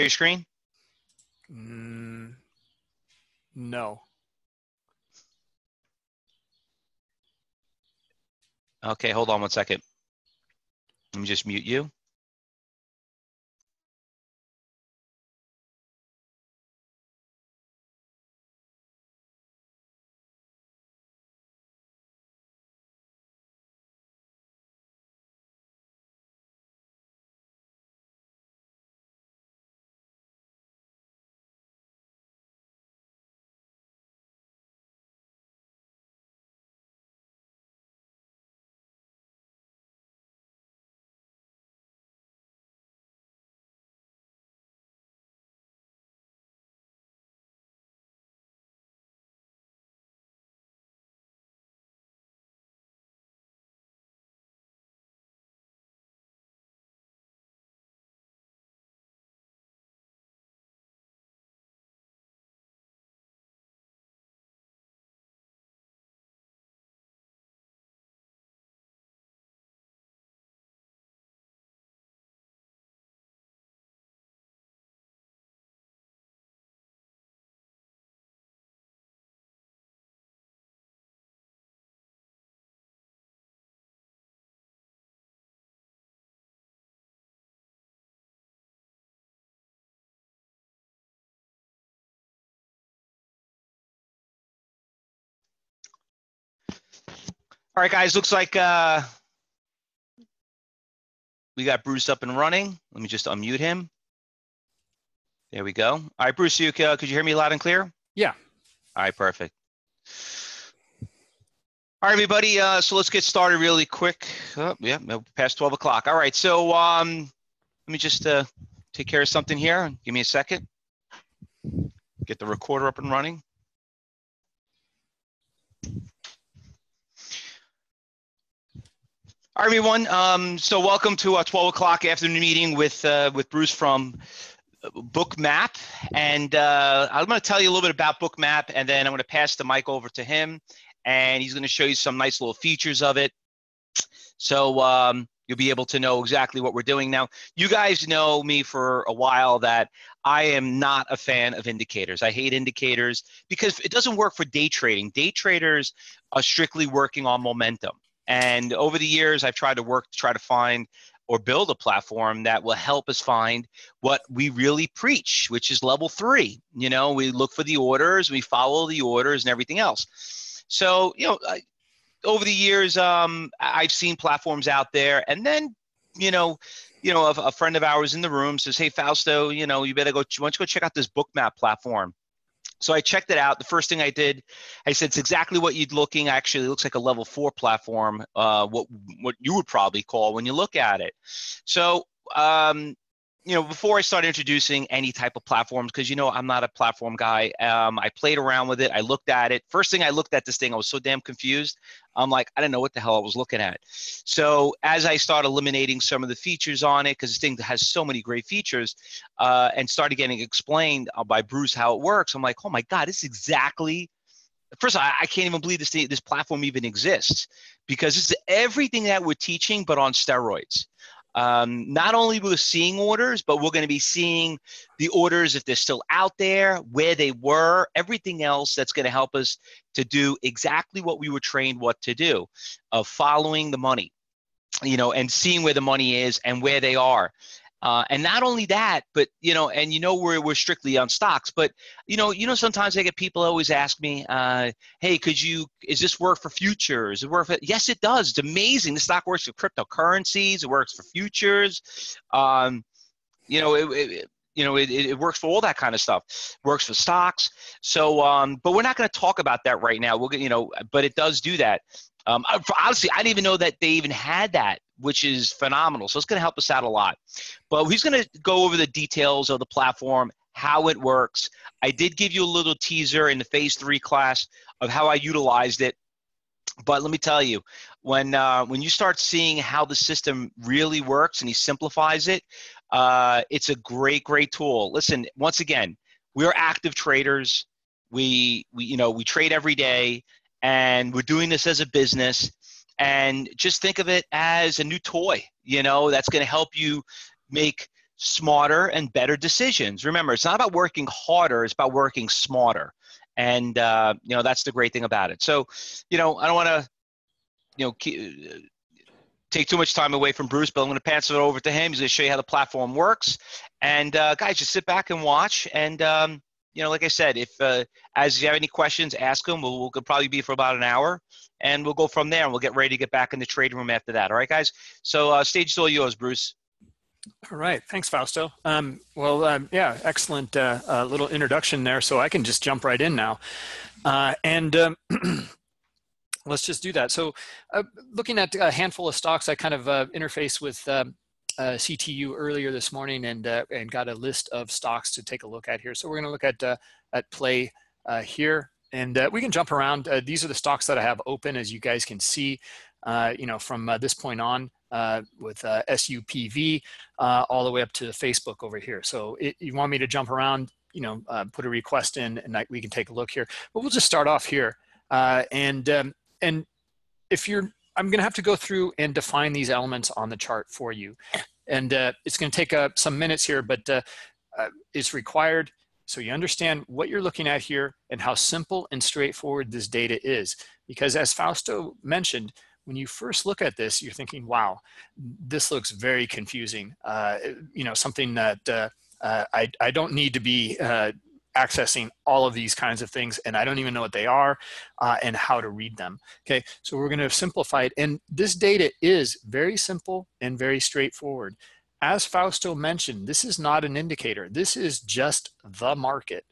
your screen? Mm, no. Okay, hold on one second. Let me just mute you. All right, guys, looks like uh, we got Bruce up and running. Let me just unmute him. There we go. All right, Bruce, you, uh, could you hear me loud and clear? Yeah. All right, perfect. All right, everybody. Uh, so let's get started really quick. Oh, yeah, past 12 o'clock. All right, so um, let me just uh, take care of something here. Give me a second. Get the recorder up and running. Right, everyone. Um, so welcome to a 12 o'clock afternoon meeting with uh, with Bruce from Bookmap, and uh, I'm going to tell you a little bit about Bookmap, and then I'm going to pass the mic over to him, and he's going to show you some nice little features of it. So um, you'll be able to know exactly what we're doing now. You guys know me for a while that I am not a fan of indicators. I hate indicators because it doesn't work for day trading. Day traders are strictly working on momentum. And over the years, I've tried to work to try to find or build a platform that will help us find what we really preach, which is level three. You know, we look for the orders, we follow the orders, and everything else. So, you know, I, over the years, um, I've seen platforms out there, and then, you know, you know, a, a, friend of ours in the room says, "Hey, Fausto, you know, you better go. Why don't you go check out this Bookmap platform?" So I checked it out. The first thing I did, I said it's exactly what you'd looking. Actually, it looks like a level four platform. Uh, what what you would probably call when you look at it. So um, you know, before I start introducing any type of platforms, because you know I'm not a platform guy. Um, I played around with it. I looked at it. First thing I looked at this thing, I was so damn confused. I'm like, I don't know what the hell I was looking at. So as I started eliminating some of the features on it, because this thing has so many great features, uh, and started getting explained uh, by Bruce how it works, I'm like, oh my god, this is exactly. First, I, I can't even believe this thing, this platform even exists because it's everything that we're teaching, but on steroids um, not only we're seeing orders, but we're going to be seeing the orders if they're still out there, where they were, everything else that's going to help us to do exactly what we were trained what to do of following the money, you know, and seeing where the money is and where they are. Uh, and not only that, but you know, and you know, we're we're strictly on stocks, but you know, you know, sometimes I get people always ask me, uh, "Hey, could you? Is this work for futures? Is it work for?" Yes, it does. It's amazing. The stock works for cryptocurrencies. It works for futures. Um, you know, it, it you know, it, it works for all that kind of stuff. Works for stocks. So, um, but we're not going to talk about that right now. We'll, get, you know, but it does do that. Um, honestly, I didn't even know that they even had that which is phenomenal. So it's going to help us out a lot. But he's going to go over the details of the platform, how it works. I did give you a little teaser in the phase three class of how I utilized it. But let me tell you, when uh, when you start seeing how the system really works and he simplifies it, uh, it's a great, great tool. Listen, once again, we're active traders. We, we you know we trade every day, and we're doing this as a business and just think of it as a new toy you know that's going to help you make smarter and better decisions. Remember, it's not about working harder; it's about working smarter. And uh, you know that's the great thing about it. So, you know, I don't want to, you know, keep, take too much time away from Bruce, but I'm going to pass it over to him. He's going to show you how the platform works. And uh, guys, just sit back and watch. And um, you know, like I said, if uh, as you have any questions, ask them. We'll, we'll probably be for about an hour, and we'll go from there. And we'll get ready to get back in the trading room after that. All right, guys. So uh, stage is all yours, Bruce. All right, thanks, Fausto. Um, well, um, yeah, excellent uh, uh, little introduction there. So I can just jump right in now, uh, and um, let's just do that. So, uh, looking at a handful of stocks, I kind of uh, interfaced with um, uh, CTU earlier this morning and and got a list of stocks to take a look at here. So we're going to look at at play uh, here, and we can jump around. these are the stocks that I have open, as you guys can see. you know, from this point on, with SUPV all the way up to Facebook over here. So it, you want me to jump around? You know, put a request in, and I, we can take a look here. But we'll just start off here. and um, and if you're I'm going to have to go through and define these elements on the chart for you. And uh, it's going to take uh, some minutes here, but uh, uh, it's required so you understand what you're looking at here and how simple and straightforward this data is. Because as Fausto mentioned, when you first look at this, you're thinking, wow, this looks very confusing. Uh, you know, something that uh, I, I don't need to be accessing all of these kinds of things and I don't even know what they are uh, and how to read them. Okay, so we're going to simplify it. And this data is very simple and very straightforward. As Fausto mentioned, this is not an indicator. This is just the market.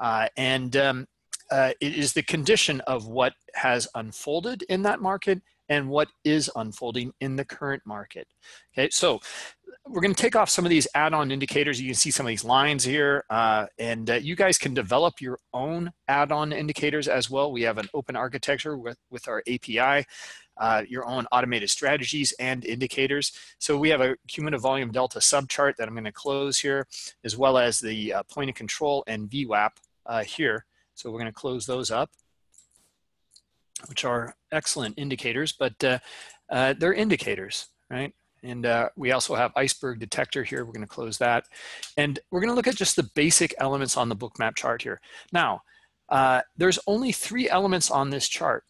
Uh, and um, uh, it is the condition of what has unfolded in that market and what is unfolding in the current market. Okay, so we're going to take off some of these add-on indicators. You can see some of these lines here, uh, and uh, you guys can develop your own add-on indicators as well. We have an open architecture with, with our API, uh, your own automated strategies and indicators. So we have a cumulative volume delta subchart that I'm going to close here, as well as the uh, point of control and VWAP uh, here. So we're going to close those up which are excellent indicators, but uh, uh, they're indicators, right? And uh, we also have iceberg detector here. We're going to close that. And we're going to look at just the basic elements on the bookmap chart here. Now, uh, there's only three elements on this chart,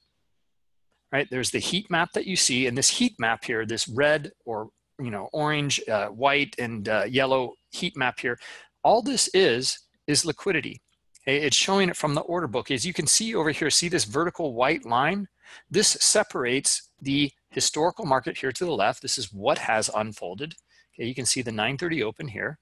right? There's the heat map that you see, and this heat map here, this red or you know orange, uh, white, and uh, yellow heat map here, all this is is liquidity. It's showing it from the order book. As you can see over here, see this vertical white line? This separates the historical market here to the left. This is what has unfolded. Okay, you can see the 930 open here.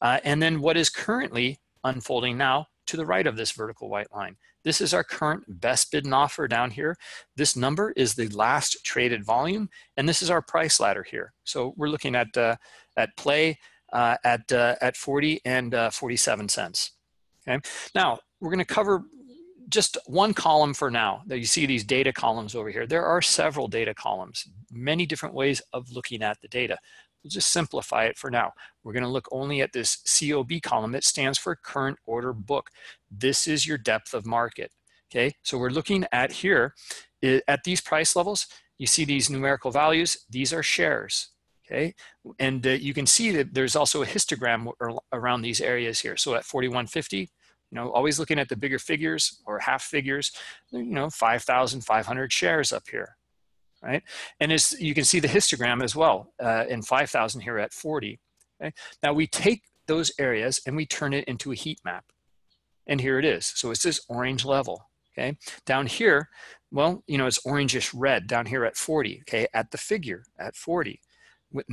Uh, and then what is currently unfolding now to the right of this vertical white line. This is our current best bid and offer down here. This number is the last traded volume, and this is our price ladder here. So we're looking at, uh, at play uh, at, uh, at 40 and uh, 47 cents. Okay. Now we're going to cover just one column for now. That you see these data columns over here. There are several data columns, many different ways of looking at the data. We'll just simplify it for now. We're going to look only at this COB column that stands for current order book. This is your depth of market. Okay, so we're looking at here at these price levels. You see these numerical values. These are shares okay? And uh, you can see that there's also a histogram around these areas here. So at 4150, you know, always looking at the bigger figures or half figures, you know, 5,500 shares up here, right? And as you can see the histogram as well uh, in 5,000 here at 40. Okay? Now we take those areas and we turn it into a heat map. And here it is. So it's this orange level, okay? Down here, well, you know, it's orangish red down here at 40, okay, at the figure at 40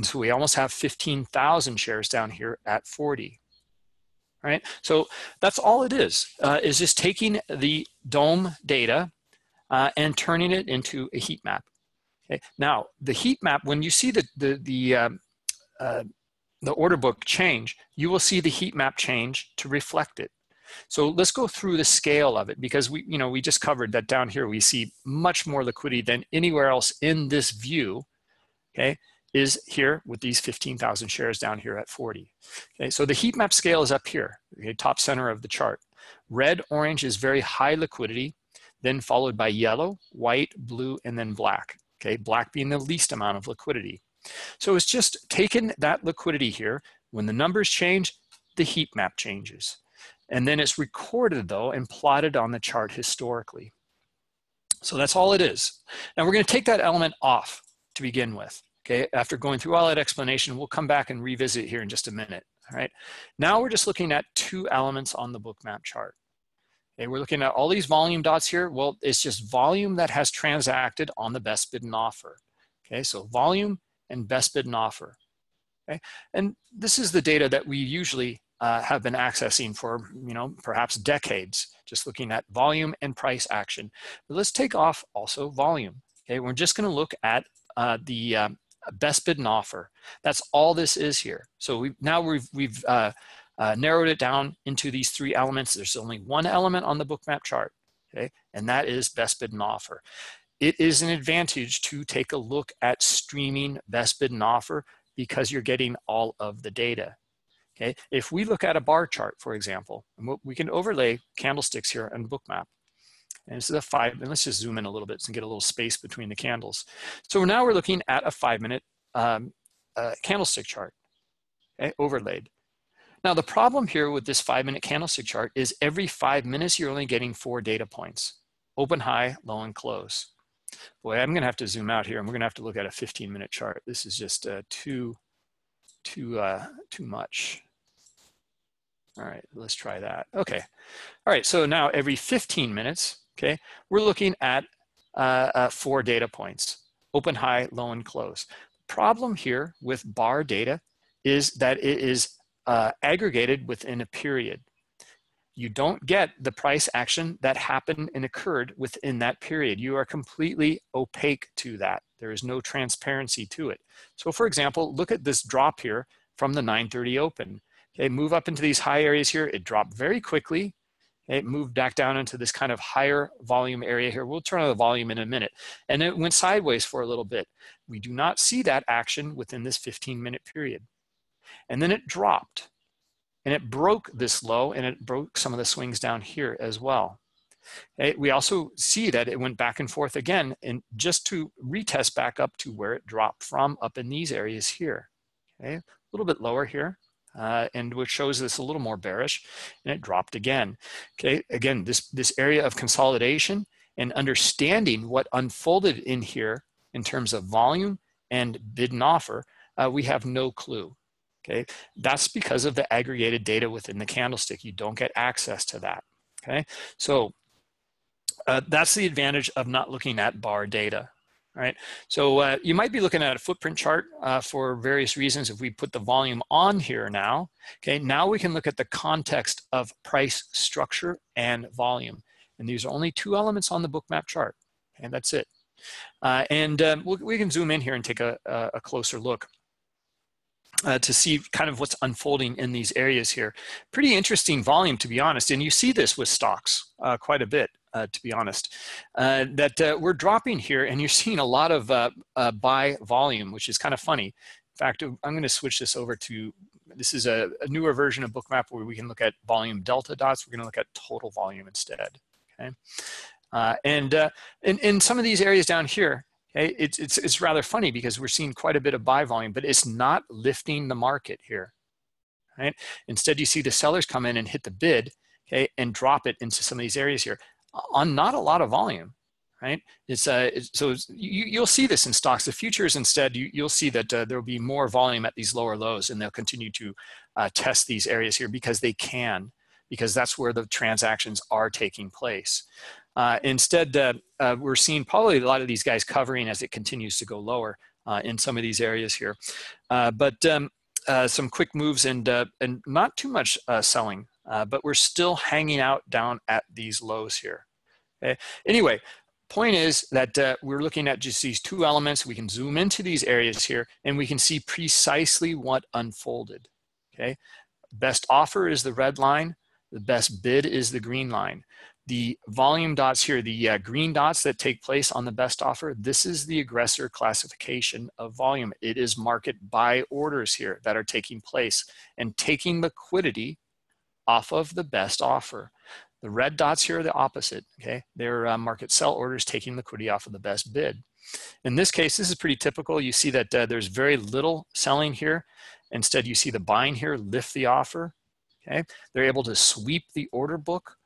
so we almost have 15,000 shares down here at 40. Right, so that's all it is, uh, is just taking the dome data uh, and turning it into a heat map. Okay. Now, the heat map, when you see the, the, the, um, uh, the order book change, you will see the heat map change to reflect it. So let's go through the scale of it because we, you know, we just covered that down here. We see much more liquidity than anywhere else in this view. Okay, is here with these 15,000 shares down here at 40. Okay, so the heat map scale is up here, okay, top center of the chart. Red, orange is very high liquidity, then followed by yellow, white, blue, and then black. Okay, black being the least amount of liquidity. So it's just taken that liquidity here, When the numbers change, the heat map changes. And then it's recorded though and plotted on the chart historically. So that's all it is. Now we're gonna take that element off to begin with. Okay, after going through all that explanation, we'll come back and revisit here in just a minute. All right, now we're just looking at two elements on the bookmap chart. Okay, we're looking at all these volume dots here. Well, it's just volume that has transacted on the best bid and offer. Okay, so volume and best bid and offer. Okay, and this is the data that we usually uh, have been accessing for, you know, perhaps decades, just looking at volume and price action. But let's take off also volume. Okay, we're just going to look at uh, the um, best bid and offer. That's all this is here. So we now we've we've uh, uh, narrowed it down into these three elements. There's only one element on the bookmap chart, okay, and that is best bid and offer. It is an advantage to take a look at streaming best bid and offer because you're getting all of the data. Okay, if we look at a bar chart, for example, we can overlay candlesticks here on bookmap. And this is a five, and let's just zoom in a little bit and get a little space between the candles. So now we're looking at a five minute um, uh, candlestick chart, okay, overlaid. Now the problem here with this five minute candlestick chart is every five minutes, you're only getting four data points, open, high, low, and close. Boy, I'm gonna have to zoom out here and we're gonna have to look at a 15 minute chart. This is just uh, too, too, uh, too much. All right, let's try that. Okay. All right, so now every 15 minutes, okay, we're looking at uh, uh, four data points, open, high, low, and close. Problem here with bar data is that it is uh, aggregated within a period. You don't get the price action that happened and occurred within that period. You are completely opaque to that. There is no transparency to it. So for example, look at this drop here from the 930 open. Okay, move up into these high areas here. It dropped very quickly. It moved back down into this kind of higher volume area here. We'll turn on the volume in a minute. And it went sideways for a little bit. We do not see that action within this 15 minute period. And then it dropped and it broke this low and it broke some of the swings down here as well. Okay, we also see that it went back and forth again and just to retest back up to where it dropped from up in these areas here. Okay, a little bit lower here uh, and which shows this a little more bearish, and it dropped again. Okay, again, this, this area of consolidation and understanding what unfolded in here in terms of volume and bid and offer, uh, we have no clue. Okay, that's because of the aggregated data within the candlestick. You don't get access to that. Okay, so uh, that's the advantage of not looking at bar data right? So uh, you might be looking at a footprint chart uh, for various reasons. If we put the volume on here now, okay, now we can look at the context of price structure and volume. And these are only two elements on the bookmap chart, and that's it. Uh, and um, we'll, we can zoom in here and take a, a closer look. Uh, to see kind of what's unfolding in these areas here. Pretty interesting volume, to be honest. And you see this with stocks uh, quite a bit uh, to be honest, uh, that uh, we're dropping here and you're seeing a lot of uh, uh, buy volume, which is kind of funny. In fact, I'm going to switch this over to, this is a, a, newer version of Bookmap where we can look at volume delta dots. We're going to look at total volume instead, okay? Uh, and in, in some of these areas down here, it's, it's, it's rather funny because we're seeing quite a bit of buy volume, but it's not lifting the market here, right? Instead, you see the sellers come in and hit the bid, okay, and drop it into some of these areas here on not a lot of volume, right? It's, uh, it's, so you, will see this in stocks. The futures instead, you, will see that uh, there will be more volume at these lower lows and they'll continue to uh, test these areas here because they can, because that's where the transactions are taking place. Uh, instead, uh, uh, we're seeing probably a lot of these guys covering as it continues to go lower in some of these areas here. but um, some quick moves and, and not too much selling uh, but we're still hanging out down at these lows here. Okay. Anyway, point is that uh, we're looking at just these two elements. We can zoom into these areas here and we can see precisely what unfolded. Okay. Best offer is the red line. The best bid is the green line. The volume dots here, the uh, green dots that take place on the best offer, this is the aggressor classification of volume. It is market buy orders here that are taking place and taking liquidity off of the best offer. The red dots here are the opposite, okay? They're uh, market sell orders taking liquidity off of the best bid. In this case, this is pretty typical. You see that uh, there's very little selling here Instead, you see the buying here lift the offer. Okay, they're able to sweep the order book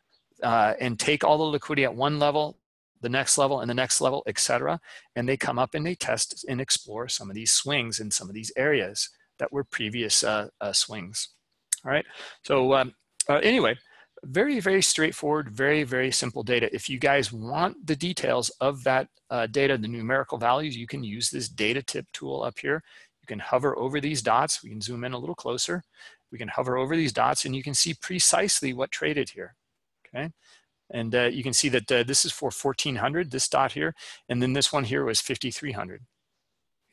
uh, and take all the liquidity at one level, the next level, and the next level, etc. And they come up and they test and explore some of these swings in some of these areas that were previous uh, uh, swings. All right. So um, uh, anyway, very, very straightforward, very, very simple data. If you guys want the details of that uh, data, the numerical values, you can use this data tip tool up here. You can hover over these dots. We can zoom in a little closer. We can hover over these dots and you can see precisely what traded here, okay? And uh, you can see that uh, this is for 1400, this dot here, and then this one here was 5300.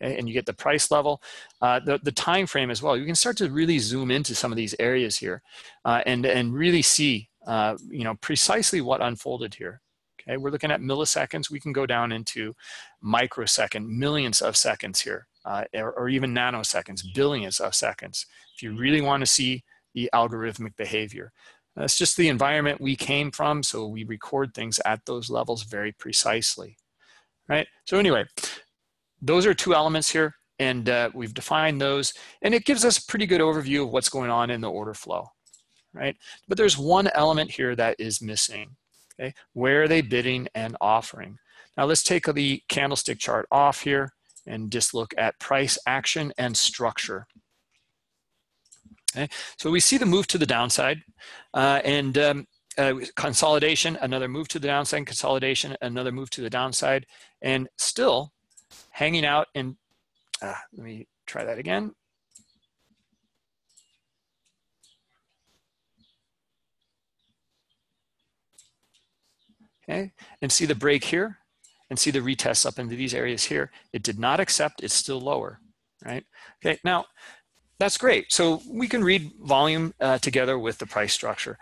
Okay, and you get the price level, uh, the, the time frame as well. You can start to really zoom into some of these areas here uh, and, and really see uh, you know, precisely what unfolded here. Okay, we're looking at milliseconds. We can go down into microsecond, millions of seconds here, uh, or, or, even nanoseconds, billions of seconds. If you really want to see the algorithmic behavior. That's just the environment we came from, so we record things at those levels very precisely, right? So anyway, those are two elements here, and uh, we've defined those, and it gives us a pretty good overview of what's going on in the order flow, right? But there's one element here that is missing, okay? Where are they bidding and offering? Now let's take the candlestick chart off here and just look at price action and structure. Okay, so we see the move to the downside uh, and um, uh, consolidation, another move to the downside, consolidation, another move to the downside, and still hanging out in, uh, let me try that again. Okay, and see the break here and see the retests up into these areas here. It did not accept, it's still lower, right? Okay, now that's great. So we can read volume uh, together with the price structure.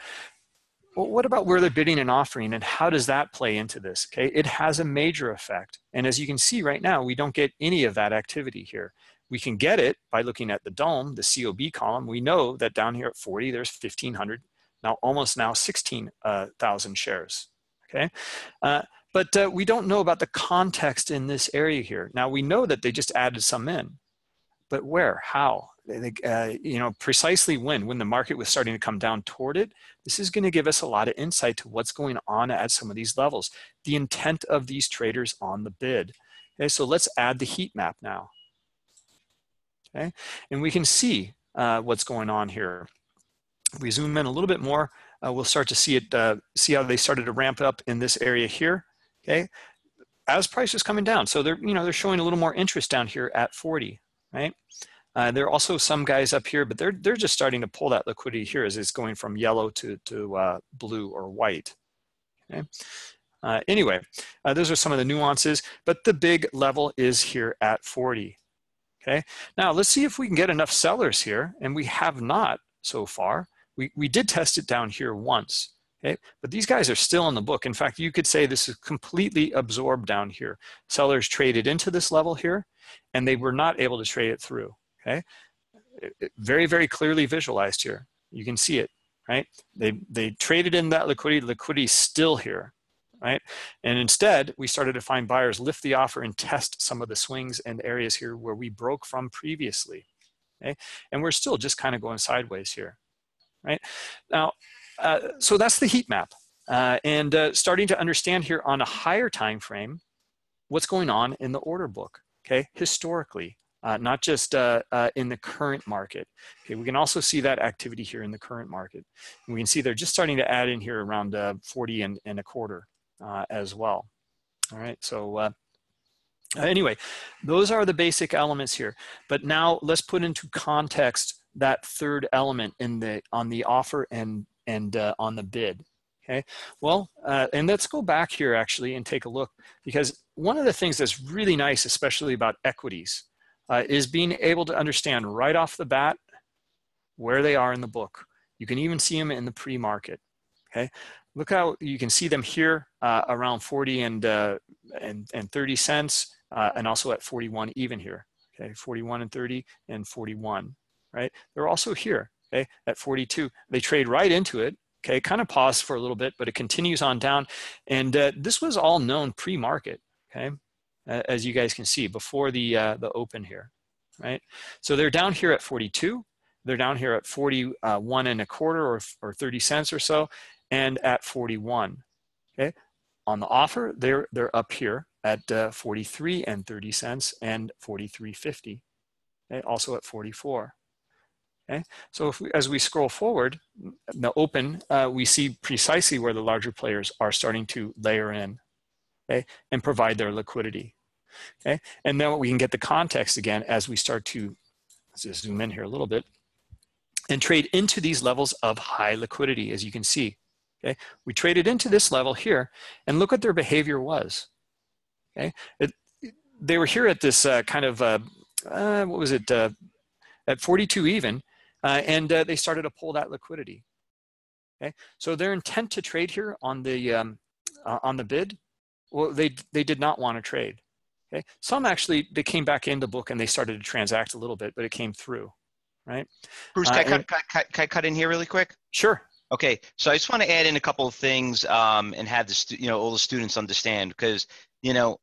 Well, what about where they're bidding and offering and how does that play into this? Okay, it has a major effect. And as you can see right now, we don't get any of that activity here. We can get it by looking at the dome, the COB column. We know that down here at 40, there's 1,500, now almost now 16,000 uh, shares, okay? Uh, but uh, we don't know about the context in this area here. Now we know that they just added some in, but where, how? Uh, you know, precisely when, when the market was starting to come down toward it, this is going to give us a lot of insight to what's going on at some of these levels, the intent of these traders on the bid. Okay, so let's add the heat map now. Okay, and we can see uh, what's going on here. We zoom in a little bit more, uh, we'll start to see it, uh, see how they started to ramp up in this area here. Okay, as price is coming down, so they're you know they're showing a little more interest down here at 40, right? Uh, there are also some guys up here, but they're, they're just starting to pull that liquidity here as it's going from yellow to, to uh, blue or white. Okay. Uh, anyway, uh, those are some of the nuances, but the big level is here at 40. Okay, now let's see if we can get enough sellers here, and we have not so far. We, we did test it down here once, okay, but these guys are still in the book. In fact, you could say this is completely absorbed down here. Sellers traded into this level here, and they were not able to trade it through okay? very, very clearly visualized here. You can see it, right? They, they traded in that liquidity, liquidity still here, right? And instead, we started to find buyers lift the offer and test some of the swings and areas here where we broke from previously, okay? And we're still just kind of going sideways here, right? Now, uh, so that's the heat map. Uh, and uh, starting to understand here on a higher time frame, what's going on in the order book, okay, historically uh, not just uh, uh, in the current market. Okay, we can also see that activity here in the current market. And we can see they're just starting to add in here around uh, 40 and, and a quarter uh, as well. All right, so uh, anyway, those are the basic elements here. But now let's put into context that third element in the on the offer and and on the bid. Okay, well, and let's go back here actually and take a look because one of the things that's really nice, especially about equities, uh, is being able to understand right off the bat where they are in the book. You can even see them in the pre-market. Okay, look how you can see them here uh, around 40 and, uh, and and 30 cents, uh, and also at 41 even here. Okay, 41 and 30 and 41. Right, they're also here. Okay, at 42, they trade right into it. Okay, kind of pause for a little bit, but it continues on down, and uh, this was all known pre-market. Okay, as you guys can see before the, uh, the open here. right? So they're down here at 42. They're down here at 41 and a quarter or, or 30 cents or so, and at 41. Okay, on the offer, they're they're up here at uh, 43 and 30 cents and 43.50. Okay, also at 44. Okay, so we, as we scroll forward, the open, uh, we see precisely where the larger players are starting to layer in, okay, and provide their liquidity. Okay, and then we can get the context again as we start to just zoom in here a little bit and trade into these levels of high liquidity, as you can see. Okay, we traded into this level here, and look what their behavior was. Okay, it, they were here at this uh, kind of uh, uh, what was it uh, at 42 even, uh, and uh, they started to pull that liquidity. Okay, so their intent to trade here on the um, on the bid, well, they they did not want to trade. Okay, some actually they came back in the book and they started to transact a little bit, but it came through, right? Bruce, can, I, cut, cut, cut, cut in here really quick? Sure. Okay, so I just want to add in a couple of things um, and have the you know all the students understand because you know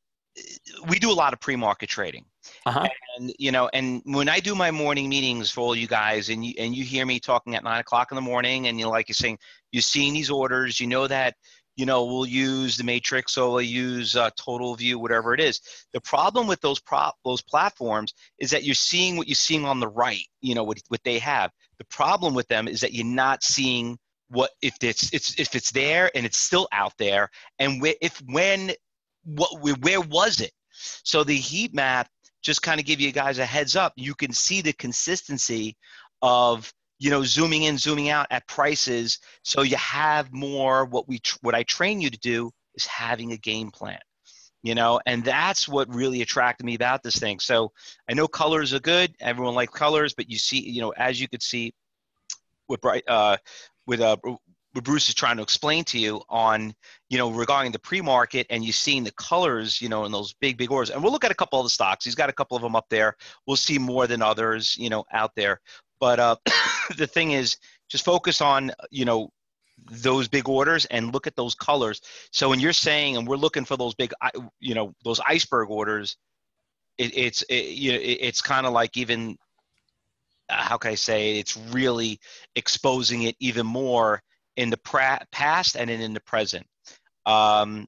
we do a lot of pre-market trading, uh-huh. and you know, and when I do my morning meetings for all you guys, and you and you hear me talking at nine o'clock in the morning, and you like you're saying you're seeing these orders, you know that you know we'll use the matrix or we'll use uh, total view whatever it is. The problem with those prop those platforms is that you're seeing what you're seeing on the right you know what, what they have. The problem with them is that you're not seeing what if it's it's if it's there and it's still out there and where, if when what where was it? So the heat map just kind of give you guys a heads up. You can see the consistency of you know zooming in zooming out at prices so you have more what we what i train you to do is having a game plan you know and that's what really attracted me about this thing so i know colors are good everyone likes colors but you see you know as you could see with bright uh, with uh, what Bruce is trying to explain to you on, you know, regarding the pre-market and you seeing the colors, you know, in those big, big orders. And we'll look at a couple of the stocks. He's got a couple of them up there. We'll see more than others, you know, out there. But uh, the thing is, just focus on, you know, those big orders and look at those colors. So when you're saying, and we're looking for those big, you know, those iceberg orders, it, it's, it, you know, it, it's kind of like even how can I say it's really exposing it even more in the pra- past and in, in the present. Um,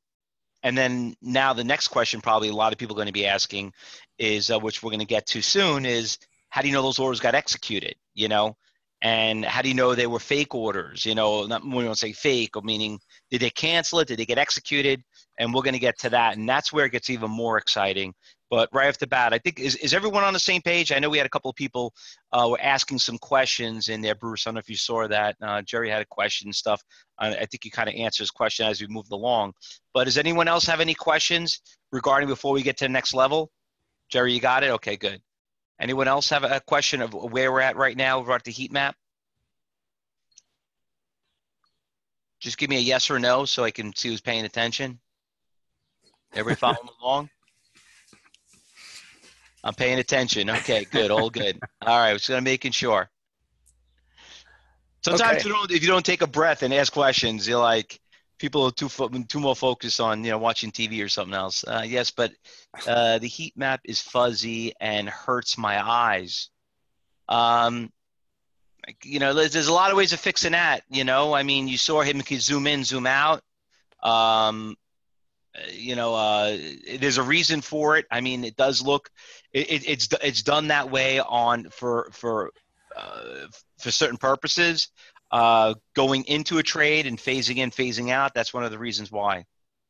and then now the next question, probably a lot of people are going to be asking, is uh, which we're going to get to soon, is how do you know those orders got executed? You know, and how do you know they were fake orders? You know, not we don't say fake, or meaning did they cancel it? Did they get executed? And we're going to get to that, and that's where it gets even more exciting. But right off the bat, I think is, is everyone on the same page? I know we had a couple of people uh, were asking some questions in there, Bruce. I don't know if you saw that. Uh, Jerry had a question and stuff. I, I think you kind of answered his question as we moved along. But does anyone else have any questions regarding before we get to the next level? Jerry, you got it? Okay, good. Anyone else have a question of where we're at right now about the heat map? Just give me a yes or no so I can see who's paying attention. Everybody following along? I'm paying attention. Okay, good, all good. All right, just gonna making sure. Sometimes okay. you don't, if you don't take a breath and ask questions, you're like people are too too more focused on you know watching TV or something else. Uh, yes, but uh, the heat map is fuzzy and hurts my eyes. Um, you know, there's, there's a lot of ways of fixing that. You know, I mean, you saw him zoom in, zoom out. Um, you know, uh, there's a reason for it. I mean, it does look, it, it's it's done that way on for for uh, for certain purposes. Uh, going into a trade and phasing in, phasing out. That's one of the reasons why.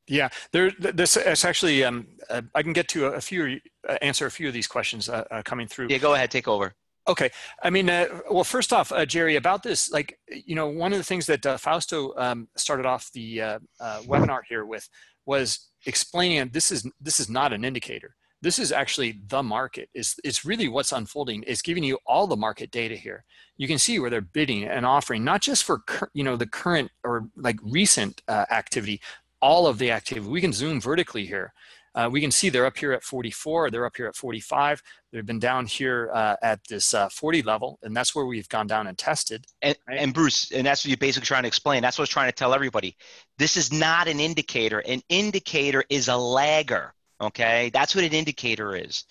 Yeah, there. This is actually. Um, uh, I can get to a, few, uh, answer a few of these questions uh, uh, coming through. Yeah, go ahead, take over. Okay. I mean, uh, well, first off, uh, Jerry, about this, like, you know, one of the things that uh, Fausto um, started off the uh, uh, webinar here with was explaining this is this is not an indicator. This is actually the market. It's, it's really what's unfolding. It's giving you all the market data here. You can see where they're bidding and offering, not just for you know the current or like recent uh, activity, all of the activity. We can zoom vertically here. Uh, we can see they're up here at 44, they're up here at 45. They've been down here uh, at this uh, 40 level, and that's where we've gone down and tested. And, right? and Bruce, and that's what you're basically trying to explain. That's what I was trying to tell everybody. This is not an indicator. An indicator is a lagger. Okay, that's what an indicator is.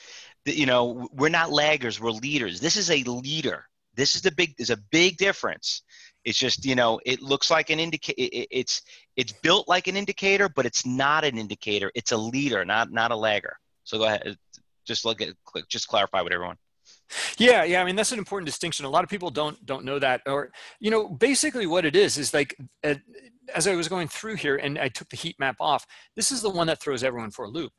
you know, we're not laggers, we're leaders. This is a leader. This is the big. There's a big difference. It's just you know, it looks like an indicator. It's it's built like an indicator, but it's not an indicator. It's a leader, not not a lagger. So go ahead. Just look at just clarify with everyone. Yeah, yeah. I mean, that's an important distinction. A lot of people don't don't know that, or you know, basically what it is is like uh, as I was going through here and I took the heat map off. This is the one that throws everyone for a loop.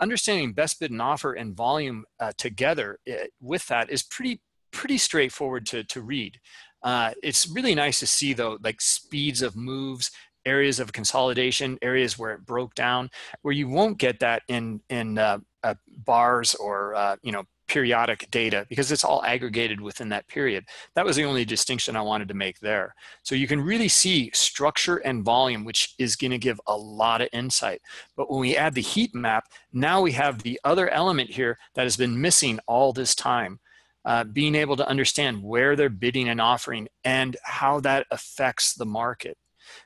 Understanding best bid and offer and volume uh, together uh, with that is pretty pretty straightforward to to read. Uh, it's really nice to see though, like speeds of moves, areas of consolidation, areas where it broke down, where you won't get that in in uh, uh, bars or uh, you know periodic data because it's all aggregated within that period. That was the only distinction I wanted to make there. So you can really see structure and volume, which is going to give a lot of insight. But when we add the heat map, now we have the other element here that has been missing all this time. Uh, being able to understand where they're bidding and offering and how that affects the market.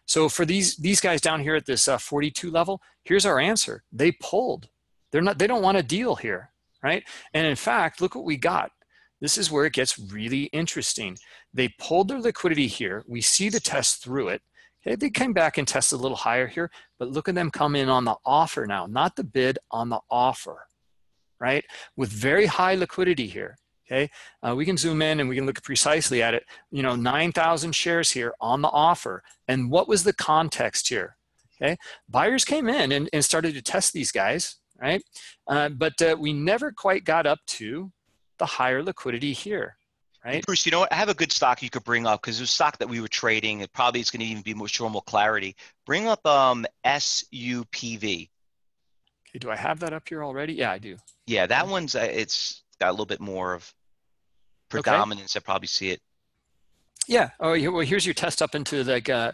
So for these these guys down here at this uh, 42 level, here's our answer. They pulled. They're not. They don't want a deal here right? And in fact, look what we got. This is where it gets really interesting. They pulled their liquidity here. We see the test through it. Okay, they came back and tested a little higher here, but look at them come in on the offer now, not the bid, on the offer, right? With very high liquidity here. Okay, uh, we can zoom in and we can look precisely at it. You know, 9,000 shares here on the offer. And what was the context here? Okay, buyers came in and, and started to test these guys right? Uh, but uh, we never quite got up to the higher liquidity here, right? Bruce, you know what? I have a good stock you could bring up because it was stock that we were trading. It probably is going to even be more, show more clarity. Bring up um, SUPV. Okay, do I have that up here already? Yeah, I do. Yeah, that one's uh, it's got a little bit more of predominance. Okay. I probably see it. Yeah. Oh, well, here's your test up into like uh,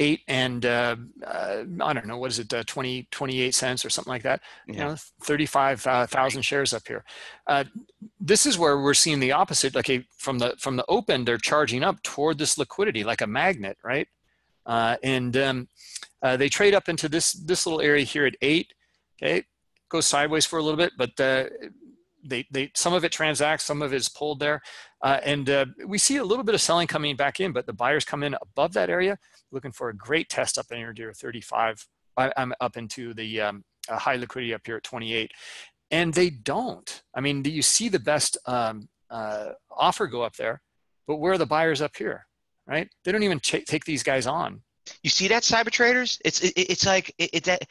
eight and uh, uh, I don't know what is it, uh, 20, 28 cents or something like that. Yeah. You know, 35,000 uh, shares up here. Uh, this is where we're seeing the opposite. Like a, from the from the open, they're charging up toward this liquidity like a magnet, right? Uh, and um, they trade up into this this little area here at eight. Okay, goes sideways for a little bit, but they, they some of it transacts, some of it is pulled there. Uh, and uh, we see a little bit of selling coming back in, but the buyers come in above that area, looking for a great test up in here 35. I'm up into the um, high liquidity up here at 28. And they don't. I mean, do you see the best um, uh, offer go up there, but where are the buyers up here, right? They don't even take these guys on. You see that, cyber traders? It's it, it's like it that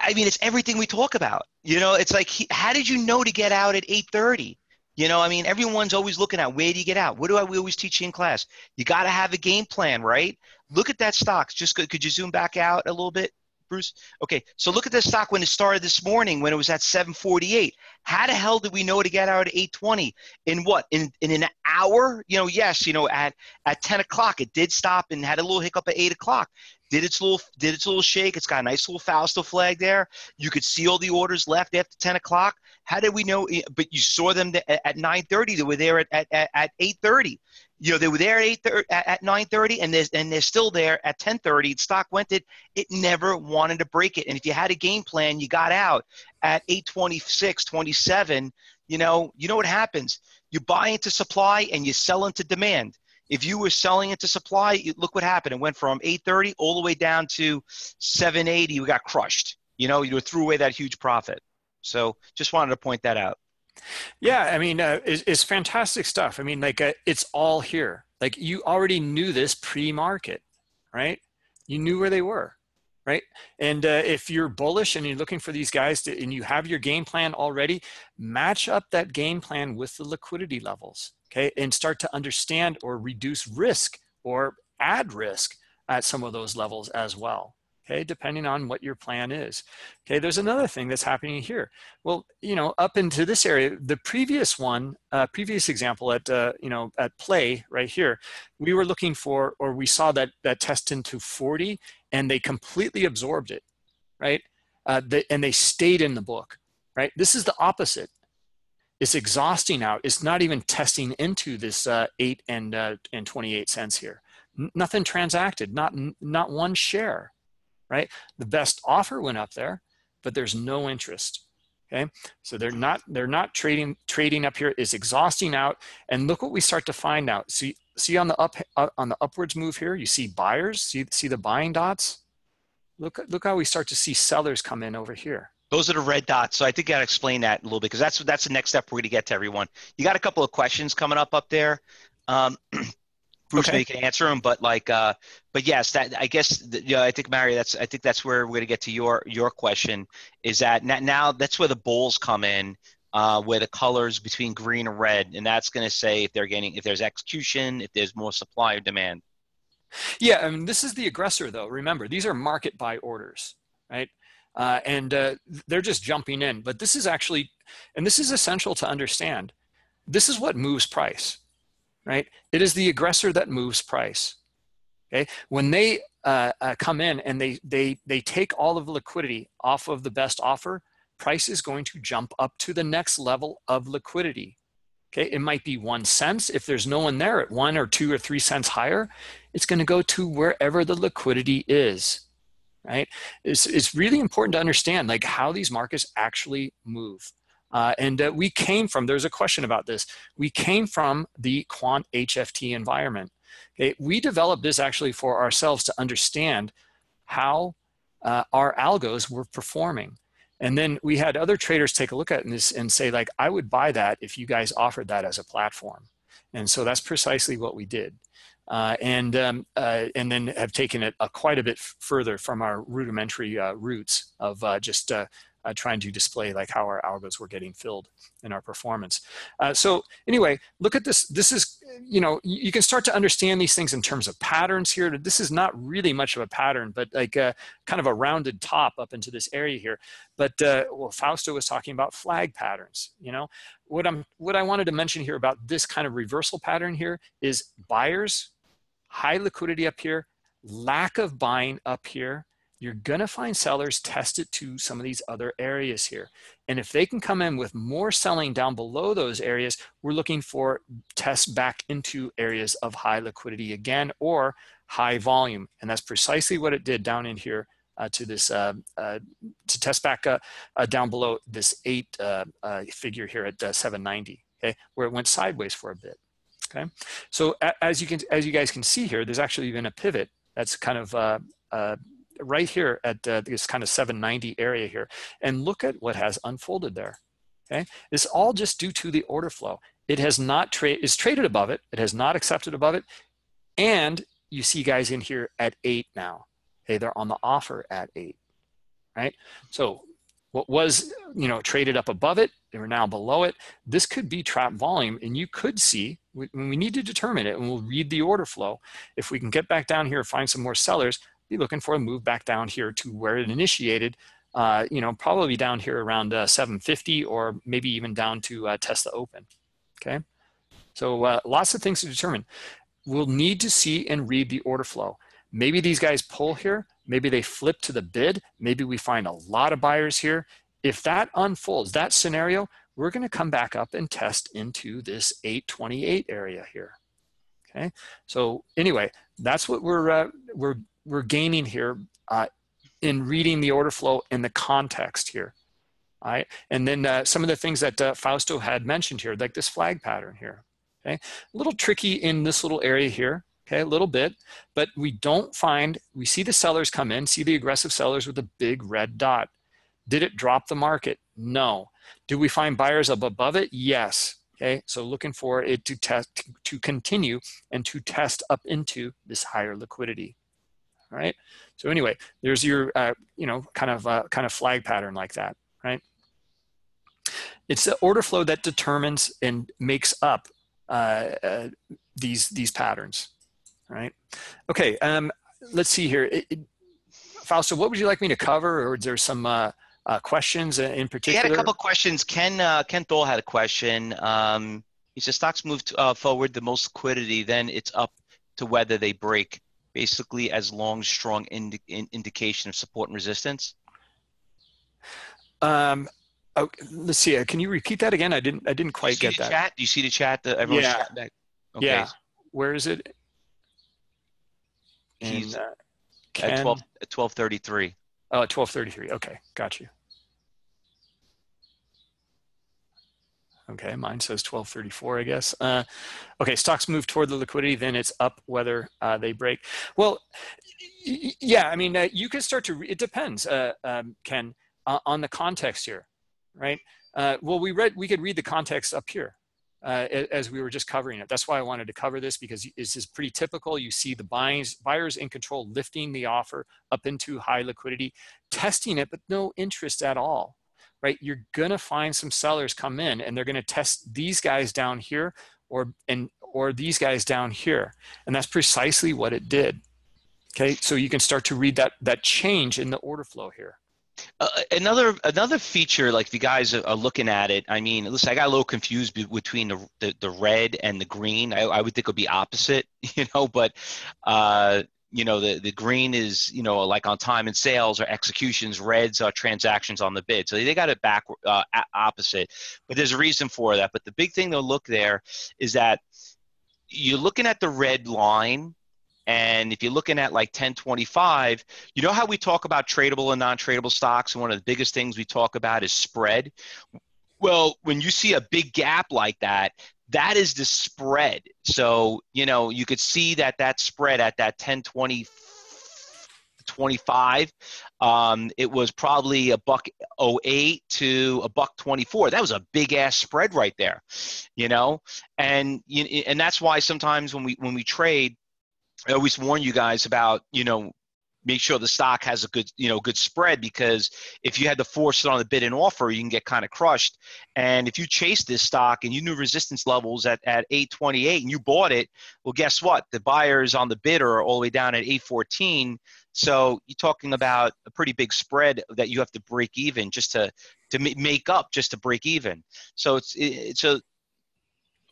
I mean, it's everything we talk about. You know, it's like, he, how did you know to get out at 8:30? You know, I mean, everyone's always looking at where do you get out? What do I we always teach you in class? You got to have a game plan, right? Look at that stock. Just could you zoom back out a little bit? Bruce? Okay, so look at the stock when it started this morning when it was at 748. How the hell did we know to get out at 820? In what? In in an hour? You know, yes, you know, at at 10 o'clock it did stop and had a little hiccup at 8 o'clock. Did its little did its little shake. It's got a nice little Fausto flag there. You could see all the orders left after 10 o'clock. How did we know? But you saw them at 9:30. They were there at at, at 8:30 you know they were there at 8 at 9:30 and they're, and they're still there at 10:30 stock went it it never wanted to break it and if you had a game plan you got out at 8:26 27 you know you know what happens you buy into supply and you sell into demand if you were selling into supply look what happened it went from 8:30 all the way down to 780 you got crushed you know you threw away that huge profit so just wanted to point that out yeah, I mean, uh, it's, it's, fantastic stuff. I mean, like uh, it's all here. Like you already knew this pre-market, right? You knew where they were, right? And uh, if you're bullish and you're looking for these guys to, and you have your game plan already, match up that game plan with the liquidity levels, okay? And start to understand or reduce risk or add risk at some of those levels as well okay, depending on what your plan is. Okay, there's another thing that's happening here. Well, you know, up into this area, the previous one, uh, previous example at, uh, you know, at play right here, we were looking for, or we saw that, that test into 40 and they completely absorbed it, right? Uh, the, and they stayed in the book, right? This is the opposite. It's exhausting out. It's not even testing into this uh, eight and, uh, and 28 cents here. N nothing transacted, not, not one share right? The best offer went up there, but there's no interest. Okay, so they're not they're not trading trading up here is exhausting out, and look what we start to find out. See see on the up uh, on the upwards move here, you see buyers. See see the buying dots. Look look how we start to see sellers come in over here. Those are the red dots. So I think I gotta explain that a little bit because that's that's the next step we're gonna get to everyone. You got a couple of questions coming up up there. Um, Bruce okay. may can answer them, but like, uh, but yes, that I guess you know, I think Mary, that's I think that's where we're going to get to your your question. Is that now that's where the bulls come in, uh, where the colors between green and red, and that's going to say if they're getting if there's execution, if there's more supply or demand. Yeah, I mean, this is the aggressor though. Remember, these are market buy orders, right? Uh, and uh, they're just jumping in. But this is actually, and this is essential to understand. This is what moves price right? It is the aggressor that moves price. Okay, when they uh, uh, come in and they they they take all of the liquidity off of the best offer, price is going to jump up to the next level of liquidity. Okay, it might be one cent if there's no one there at one or two or three cents higher. It's going to go to wherever the liquidity is. Right? It's it's really important to understand like how these markets actually move. Uh, and uh, we came from, there's a question about this. We came from the quant HFT environment. Okay? We developed this actually for ourselves to understand how uh, our algos were performing. And then we had other traders take a look at this and say like, I would buy that if you guys offered that as a platform. And so that's precisely what we did. Uh, and um, uh, and then have taken it uh, quite a bit further from our rudimentary uh, roots of uh, just trying to display like how our algos were getting filled in our performance. So anyway, look at this. This is, you know, you can start to understand these things in terms of patterns here. This is not really much of a pattern, but like a, kind of a rounded top up into this area here. But well, Fausto was talking about flag patterns, you know. What I'm, what I wanted to mention here about this kind of reversal pattern here is buyers, high liquidity up here, lack of buying up here, you're going to find sellers test it to some of these other areas here. And if they can come in with more selling down below those areas, we're looking for tests back into areas of high liquidity again or high volume. And that's precisely what it did down in here uh, to this, uh, uh, to test back uh, uh, down below this eight uh, figure here at 790, okay, where it went sideways for a bit. Okay, so as you can, as you guys can see here, there's actually even a pivot that's kind of right here at uh, this kind of 790 area here and look at what has unfolded there. Okay, it's all just due to the order flow. It has not trade is traded above it. It has not accepted above it, and you see guys in here at eight now. Okay, they're on the offer at eight, right? So what was you know traded up above it, they were now below it. This could be trap volume, and you could see we, we need to determine it, and we'll read the order flow. If we can get back down here find some more sellers, be looking for a move back down here to where it initiated, uh, you know, probably down here around uh, 750 or maybe even down to uh, test the open, okay? So uh, lots of things to determine. We'll need to see and read the order flow. Maybe these guys pull here, maybe they flip to the bid, maybe we find a lot of buyers here. If that unfolds, that scenario, we're gonna come back up and test into this 828 area here. Okay, so anyway, that's what we're uh, we're we're gaining here uh, in reading the order flow in the context here. All right, and then uh, some of the things that uh, Fausto had mentioned here, like this flag pattern here. Okay, a little tricky in this little area here. Okay, a little bit, but we don't find, we see the sellers come in, see the aggressive sellers with the big red dot. Did it drop the market? No. Do we find buyers up above it? Yes. Okay, so looking for it to test, to continue and to test up into this higher liquidity right? So anyway, there's your, uh, you know, kind of, uh, kind of flag pattern like that, right? It's the order flow that determines and makes up uh, uh these, these patterns, right? Okay, um, let's see here. It, it, Fausto, what would you like me to cover or is there some uh, uh, questions in particular? He had a couple questions. Ken, Ken Thole had a question. Um, he says stocks move forward the most liquidity, then it's up to whether they break basically as long strong indi- indication of support and resistance? Um, oh, let's see. Uh, can you repeat that again? I didn't. I didn't quite get that. Chat? Do you see the chat? That everyone's yeah. Back? Okay. Yeah. Where is it? He's uh, at 12 at 1233. Oh, at 1233. Okay, got you. Okay, mine says 1234, I guess. Uh, okay, stocks move toward the liquidity, then it's up whether uh, they break. Well, yeah, I mean, uh, you can start to, it depends, uh, um, Ken, on the context here, right? Uh, well, we read, we could read the context up here. Uh, as we were just covering it. That's why I wanted to cover this because this is pretty typical. You see the buyers, buyers in control lifting the offer up into high liquidity, testing it, but no interest at all right? You're going to find some sellers come in and they're going to test these guys down here or and or these guys down here. And that's precisely what it did. Okay, so you can start to read that that change in the order flow here. Uh, another another feature, like the guys are, looking at it. I mean, listen, I got a little confused between the, the, the red and the green. I, I, would think it would be opposite, you know, but uh, you know the, the green is you know like on time and sales or executions reds are transactions on the bid. So they got it back uh, opposite but there's a reason for that. But the big thing to look there is that you're looking at the red line and if you're looking at like 1025 you know how we talk about tradable and non-tradable stocks and one of the biggest things we talk about is spread? Well when you see a big gap like that that is the spread. So, you know, you could see that that spread at that 10, 20, 25, um, it was probably a buck 08 to a buck 24. That was a big ass spread right there, you know? And, and that's why sometimes when we, when we trade, I always warn you guys about, you know, make sure the stock has a good you know good spread because if you had to force it on the bid and offer you can get kind of crushed. And if you chase this stock and you knew resistance levels at, at 828 and you bought it well guess what? The buyers on the bid are all the way down at 814 so you're talking about a pretty big spread that you have to break even just to to make up just to break even. So it's it's a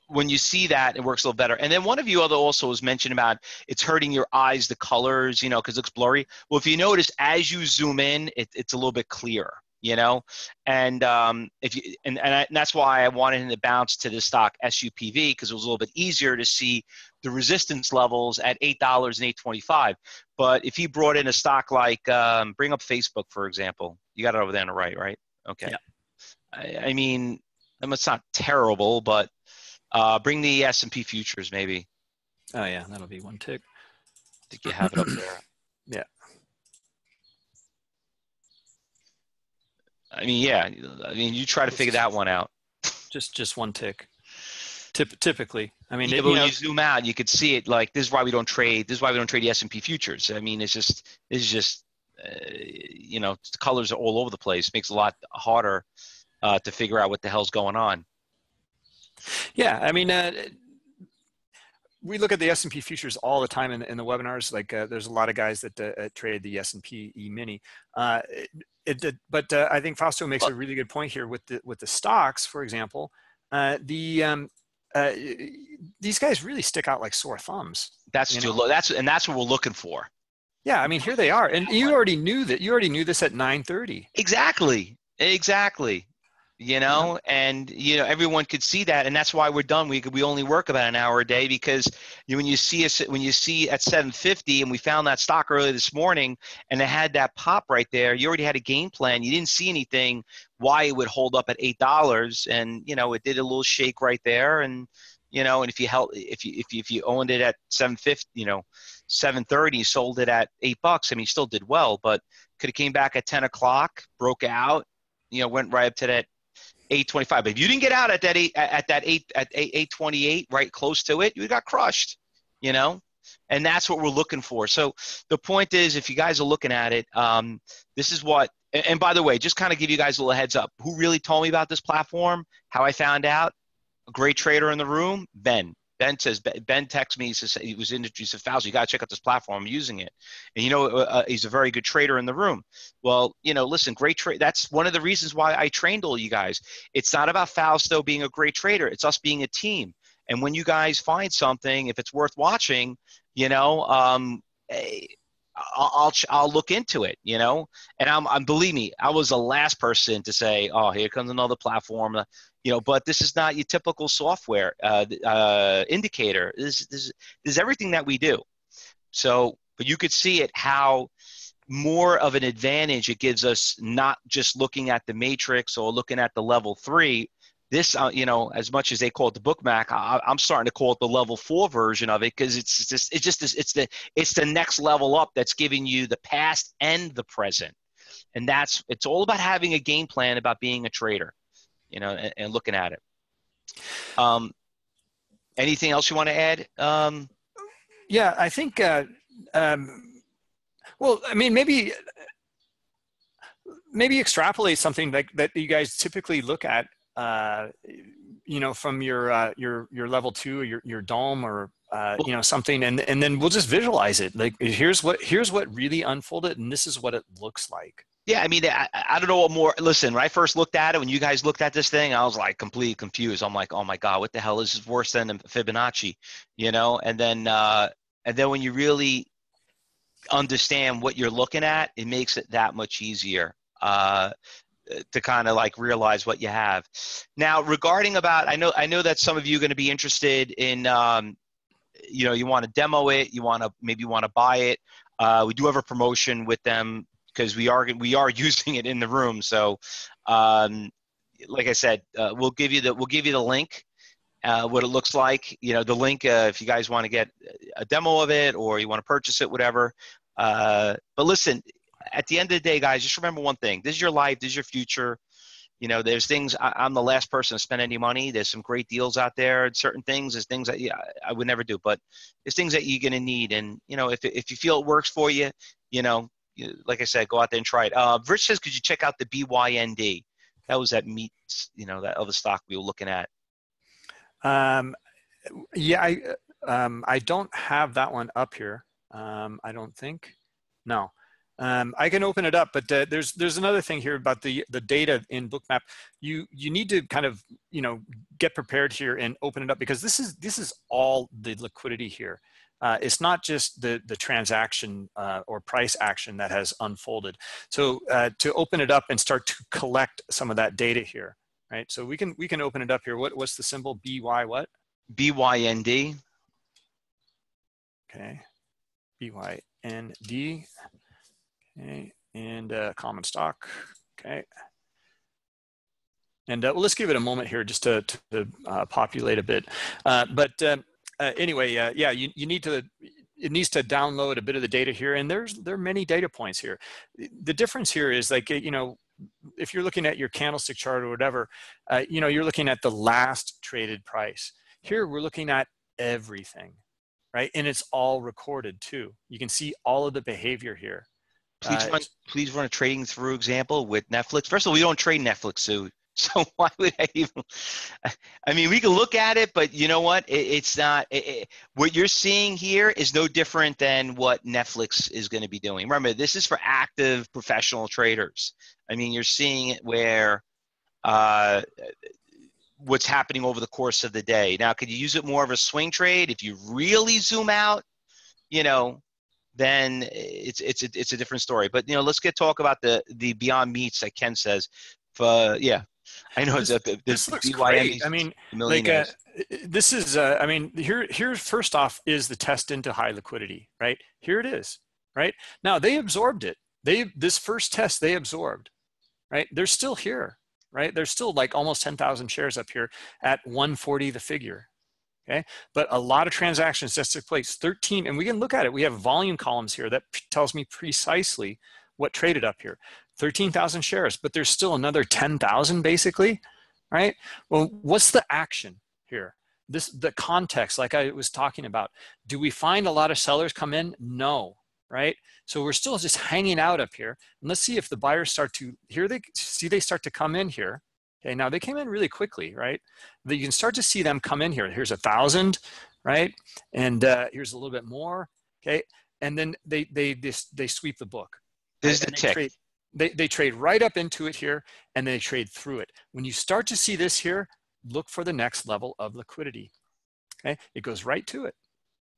when you see that, it works a little better. And then one of you other also was mentioned about it's hurting your eyes, the colors, you know, because it looks blurry. Well, if you notice, as you zoom in, it, it's a little bit clearer, you know. And um, if you and and, I, and that's why I wanted him to bounce to the stock SUPV because it was a little bit easier to see the resistance levels at eight dollars and eight twenty five. But if he brought in a stock like um, bring up Facebook for example, you got it over there on the right, right? Okay. Yeah. I, I mean, it's not terrible, but uh, bring the S&P futures maybe. Oh yeah, that'll be one tick. I think you have it up there. yeah. I mean, yeah. I mean, you try to figure that one out. Just just one tick. Tip, typically, I mean, yeah, it, when you zoom out, you could see it. Like this is why we don't trade. This is why we don't trade the S and P futures. I mean, it's just it's just uh, you know the colors are all over the place. It makes it a lot harder uh, to figure out what the hell's going on. Yeah, I mean, uh, we look at the S&P futures all the time in, in the webinars. Like, uh, there's a lot of guys that uh, trade the S&P E-mini. Uh, it, it, but uh, I think Fausto makes a really good point here with the with the stocks, for example. Uh, the um, these guys really stick out like sore thumbs. That's you know? that's and that's what we're looking for. Yeah, I mean, here they are, and you already knew that. You already knew this at 9:30. Exactly. Exactly you know and you know everyone could see that and that's why we're done. We we only work about an hour a day because you, when you see us when you see at 750 and we found that stock early this morning and it had that pop right there you already had a game plan. You didn't see anything why it would hold up at eight dollars and you know it did a little shake right there. And you know and if you held if you if you, if you owned it at 750 you know 730 sold it at eight bucks i mean you still did well but could have came back at 10 o'clock broke out you know went right up to that 825. But if you didn't get out at that eight at that eight at 828, right close to it, you got crushed, you know? And that's what we're looking for. So the point is, if you guys are looking at it, um, this is what. And by the way, just kind of give you guys a little heads up. Who really told me about this platform? How I found out? A great trader in the room, Ben. Ben says Ben texts me. He says he was in. He said, "Fausto, you got to check out this platform. I'm using it." And you know, uh, uh, he's a very good trader in the room. Well, you know, listen, great trade. That's one of the reasons why I trained all you guys. It's not about Fausto being a great trader. It's us being a team. And when you guys find something, if it's worth watching, you know, um, hey, I'll, I'll, I'll look into it, you know, and I'm, I'm believe me, I was the last person to say, oh, here comes another platform you know but this is not your typical software uh, uh, indicator. This, this, this is everything that we do. So but you could see it how more of an advantage it gives us not just looking at the matrix or looking at the level three. This, uh, you know, as much as they call it the Bookmap, I, am starting to call it the level four version of it because it's just it's just it's the it's the next level up that's giving you the past and the present, and that's it's all about having a game plan about being a trader, you know, and, and looking at it. Um, anything else you want to add? Um, yeah, I think. Uh, um, well, I mean, maybe maybe extrapolate something like that you guys typically look at uh, you know, from your uh, your your level two, or your your dome, or uh, you know something, and and then we'll just visualize it. Like here's what here's what really unfolded, and this is what it looks like. Yeah, I mean, I, I don't know what more. Listen, when I first looked at it, when you guys looked at this thing, I was like completely confused. I'm like, oh my god, what the hell is this worse than Fibonacci, you know? And then uh, and then when you really understand what you're looking at, it makes it that much easier. Uh, to kind of like realize what you have. Now, regarding about, I know I know that some of you are going to be interested in, um, you know, you want to demo it, you want to maybe want to buy it. Uh, we do have a promotion with them because we are we are using it in the room. So, um, like I said, uh, we'll give you the we'll give you the link. Uh, what it looks like, you know, the link uh, if you guys want to get a demo of it or you want to purchase it, whatever. Uh, but listen, at the end of the day, guys, just remember one thing: this is your life, this is your future. You know, there's things. I, am the last person to spend any money. There's some great deals out there, and certain things. There's things that yeah, I would never do, but there's things that you're gonna need. And you know, if if you feel it works for you, you know, like I said, go out there and try it. Uh, Rich says, could you check out the BYND? That was that meat, you know, that other stock we were looking at. Um, yeah, I um, I don't have that one up here. Um, I don't think. No. Um, I can open it up, but uh, there's there's another thing here about the the data in Bookmap. You you need to kind of you know get prepared here and open it up because this is this is all the liquidity here. Uh, it's not just the the transaction uh, or price action that has unfolded. So uh, to open it up and start to collect some of that data here, right? So we can we can open it up here. What what's the symbol BY what? BYND. Okay, BYND. Okay, and uh, common stock. Okay. And uh, well, let's give it a moment here just to, to uh, populate a bit. Uh, but uh, uh, anyway, yeah, you, you need to, it needs to download a bit of the data here. And there's, there are many data points here. The difference here is like, you know, if you're looking at your candlestick chart or whatever, you know, you're looking at the last traded price. Here, we're looking at everything, right? And it's all recorded too. You can see all of the behavior here. Please uh, run, please run a trading through example with Netflix. First of all, we don't trade Netflix, so so why would I even? I mean, we can look at it, but you know what? It, it's not. It, it, what you're seeing here is no different than what Netflix is going to be doing. Remember, this is for active professional traders. I mean, you're seeing it where. Uh, what's happening over the course of the day. Now, could you use it more of a swing trade if you really zoom out? You know, then it's it's a, it's a different story. But you know, let's get talk about the the Beyond Meats that Ken says. For yeah, I know this, this, this looks great. I mean, like uh, this is. Uh, I mean, here here first off is the test into high liquidity, right? Here it is, right? Now they absorbed it. They this first test they absorbed, right? They're still here, right? There's still like almost 10,000 shares up here at 140 the figure, okay? But a lot of transactions just took place, 13, and we can look at it. We have volume columns here that tells me precisely what traded up here. 13,000 shares, but there's still another 10,000 basically, right? Well, what's the action here? This, the context, like I was talking about. Do we find a lot of sellers come in? No, right? So we're still just hanging out up here. And let's see if the buyers start to, here they, see they start to come in here, Okay, now they came in really quickly, right? You can start to see them come in here. Here's a thousand, right? And uh, here's a little bit more, okay? And then they they they, they sweep the book. This is the they trade, they, they trade right up into it here and they trade through it. When you start to see this here, look for the next level of liquidity. Okay, it goes right to it,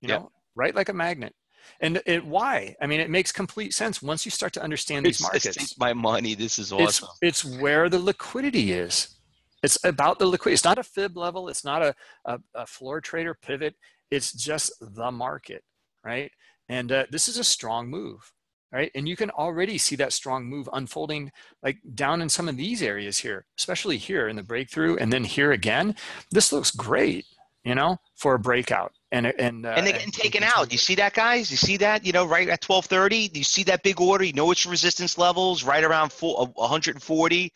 you yep. know, right like a magnet. And it, why? I mean, it makes complete sense once you start to understand these markets. It's my money. This is awesome. It's, it's where the liquidity is. It's about the liquidity. It's not a fib level. It's not a, a, a floor trader pivot. It's just the market, right? And uh, this is a strong move. Right? And you can already see that strong move unfolding like down in some of these areas here, especially here in the breakthrough and then here again. This looks great, you know, for a breakout. And and uh, and they're getting taken out. You see that, guys? You see that? You know, right at twelve thirty. You see that big order? You know its resistance levels right around four, 140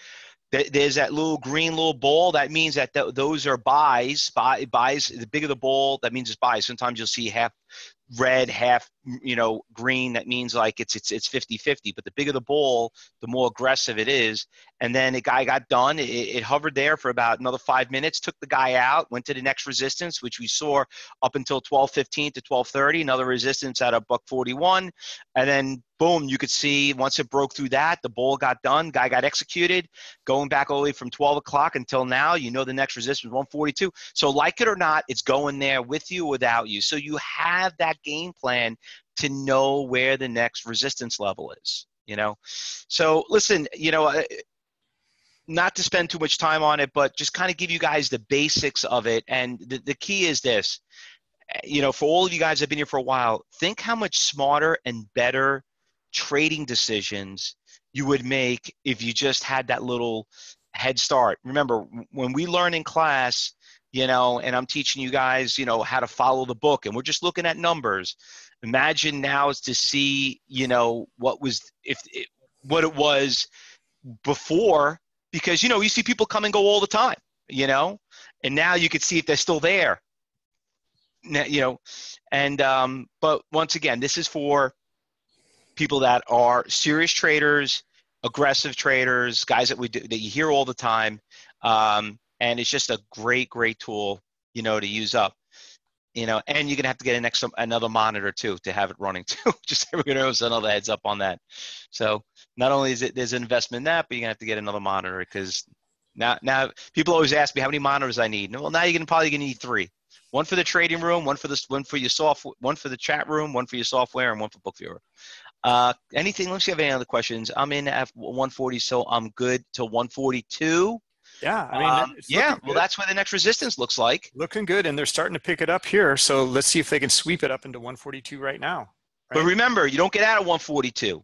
there's that little green little ball that means that th- those are buys buy, buys the bigger the ball that means it's buys sometimes you'll see half red half you know green that means like it's it's it's 50 50 but the bigger the ball the more aggressive it is and then the guy got done it, it, hovered there for about another five minutes took the guy out went to the next resistance which we saw up until 1215 to 1230 another resistance at a buck 41 and then boom, you could see once it broke through that, the bull got done, guy got executed, going back all the way from 12 o'clock until now. You know the next resistance 142. So, like it or not, it's going there with you without you. So, you have that game plan to know where the next resistance level is, you know? So, listen, you know, not to spend too much time on it, but just kind of give you guys the basics of it. And the, the key is this you know, for all of you guys that have been here for a while, think how much smarter and better trading decisions you would make if you just had that little head start. Remember, when we learn in class, you know, and I'm teaching you guys, you know, how to follow the book, and we're just looking at numbers. Imagine now is to see, you know, what was if it, what it was before, because you know you see people come and go all the time, you know, and now you could see if they're still there. You know, and um, but once again, this is for people that are serious traders, aggressive traders, guys that we do, that you hear all the time. Um, and it's just a great, great tool, you know, to use up. You know, and you're gonna have to get an extra another monitor too to have it running too. just everybody knows another heads up on that. So not only is it there's an investment in that, but you're gonna have to get another monitor because now now people always ask me how many monitors I need. Well, now you're gonna probably gonna need three. One for the trading room, one for the one for your soft, one for the chat room, one for your software, and one for book viewer. Uh, anything? Let's see if you have any other questions. I'm in at 140, so I'm good till 142. Yeah, I mean, um, yeah. Well, that's where the next resistance looks like. Looking good, and they're starting to pick it up here. So let's see if they can sweep it up into 142 right now. Right? But remember, you don't get out of 142.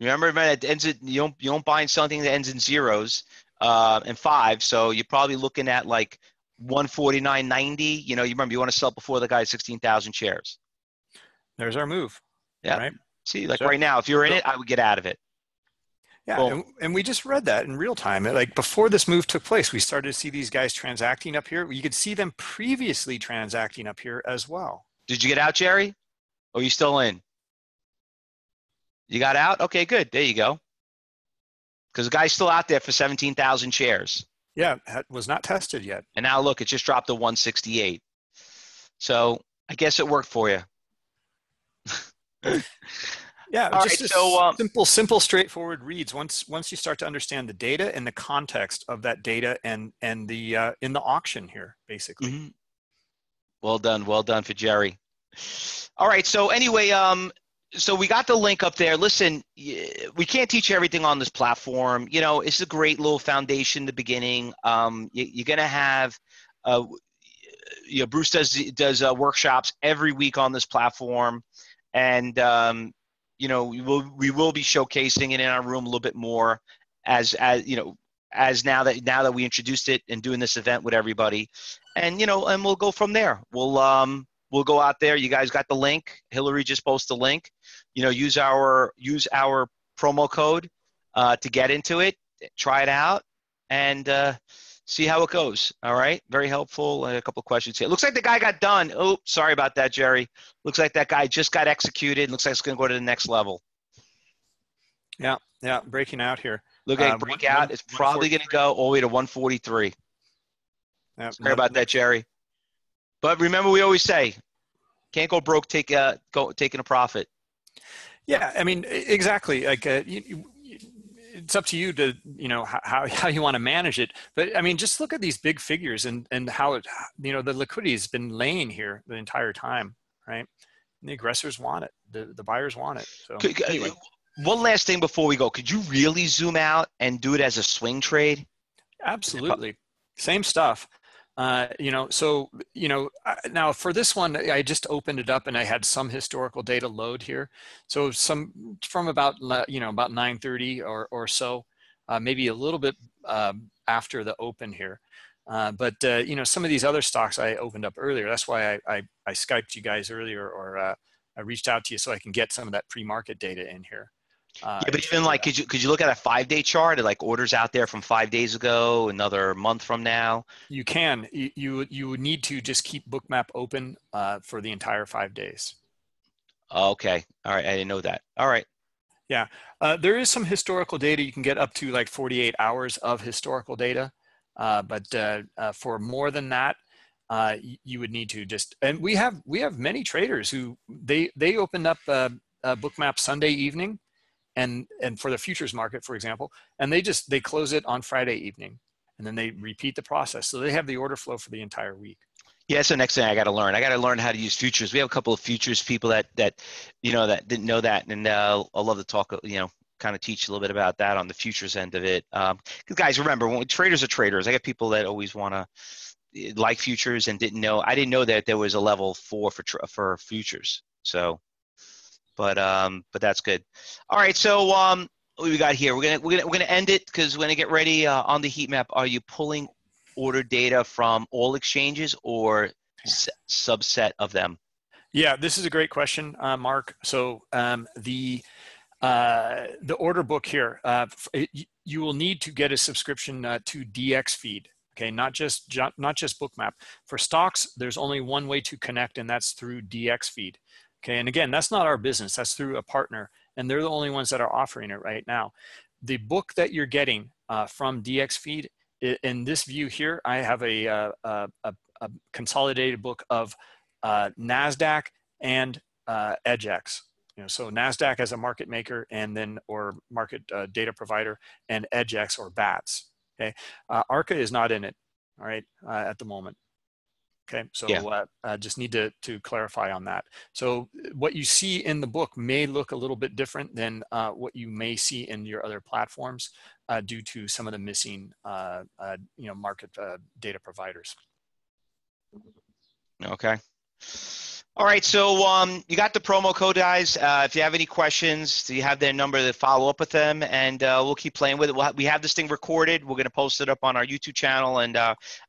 Remember, man, it ends it. You don't you don't buy something that ends in zeros uh, and five. So you're probably looking at like 149.90. You know, you remember you want to sell before the guy 16,000 shares. There's our move. Yeah. Right. See, like right now, if you're in it, I would get out of it. Yeah, and, and, we just read that in real time. Like before this move took place, we started to see these guys transacting up here. You could see them previously transacting up here as well. Did you get out, Jerry? Or are you still in? You got out? Okay, good. There you go. Because the guy's still out there for 17,000 shares. Yeah, that was not tested yet. And now look, it just dropped to 168. So I guess it worked for you. yeah, All just right, so, um, simple, simple, straightforward reads. Once once you start to understand the data and the context of that data and and the uh, in the auction here, basically. Mm-hmm. Well done, well done for Jerry. All right, so anyway, um, so we got the link up there. Listen, we can't teach everything on this platform. You know, it's a great little foundation in the beginning. Um, you, are gonna have. Uh, you know, Bruce does does uh, workshops every week on this platform and um, you know we will we will be showcasing it in our room a little bit more as as you know as now that now that we introduced it and doing this event with everybody. And you know and we'll go from there. We'll um we'll go out there. You guys got the link. Hillary just posted the link. You know use our use our promo code uh, to get into it. Try it out. And uh, see how it goes. All right. Very helpful. A couple of questions here. Looks like the guy got done. Oh, sorry about that, Jerry. Looks like that guy just got executed. Looks like it's going to go to the next level. Yeah. Yeah. Breaking out here. Look at uh, breakout. One, it's probably going to go all the way to 143. Yep. Sorry about that, Jerry. But remember, we always say, can't go broke take uh, go taking a profit. Yeah, I mean exactly. Like uh, you, it's up to you to you know how, how you want to manage it. But i mean just look at these big figures and and how it you know the liquidity has been laying here the entire time right? And the aggressors want it. The, the buyers want it. So anyway. one last thing before we go. Could you really zoom out and do it as a swing trade? Absolutely. Same stuff Uh, you know, so, you know, now for this one, I just opened it up and I had some historical data load here. So some from about, you know, about 930 or, or so, uh, maybe a little bit um, after the open here. Uh, but, uh, you know, some of these other stocks I opened up earlier, that's why I, I, I Skyped you guys earlier or uh, I reached out to you so I can get some of that pre-market data in here. Uh, yeah, but even like, could you could you look at a five day chart, like orders out there from five days ago, another month from now? You can. You you, you would need to just keep Bookmap open uh, for the entire five days. Okay. All right. I didn't know that. All right. Yeah. Uh, there is some historical data. You can get up to like 48 hours of historical data. Uh, but uh, uh, for more than that, uh, you would need to just, and we have, we have many traders who they, they opened up Bookmap Sunday evening and and for the futures market for example and they just they close it on friday evening and then they repeat the process. So they have the order flow for the entire week. Yeah so next thing i got to learn i got to learn how to use futures. We have a couple of futures people that that you know that didn't know that and uh, i'll love to talk you know kind of teach a little bit about that on the futures end of it. Um guys remember when traders are traders. I got people that always want to eh, like futures and didn't know i didn't know that there was a level four for for futures. So but um, but that's good. All right, so um, what we got here? We're gonna we're gonna we're gonna end it because we're gonna get ready uh, on the heat map. Are you pulling order data from all exchanges or s- subset of them? Yeah, this is a great question, uh, Mark. So um, the uh, the order book here, uh, it, you will need to get a subscription uh, to dxFeed. Okay, not just not just Bookmap. For stocks, there's only one way to connect, and that's through dxFeed. Okay, and again, that's not our business. That's through a partner, and they're the only ones that are offering it right now. The book that you're getting uh, from DXFeed, in this view here, I have a, uh, a, a, a consolidated book of uh, NASDAQ and uh, EDGX. You know, so NASDAQ as a market maker and then, or market uh, data provider and EDGX or BATS. Okay, uh, ARCA is not in it, all right, at the moment. Okay, so yeah. uh, uh, just need to, to clarify on that. So what you see in the book may look a little bit different than uh, what you may see in your other platforms uh, due to some of the missing, uh, uh, you know, market data providers. Okay. All right, so um, you got the promo code, guys. if you have any questions, you have their number to follow up with them, and we'll keep playing with it. We'll ha we have this thing recorded. We're going to post it up on our YouTube channel and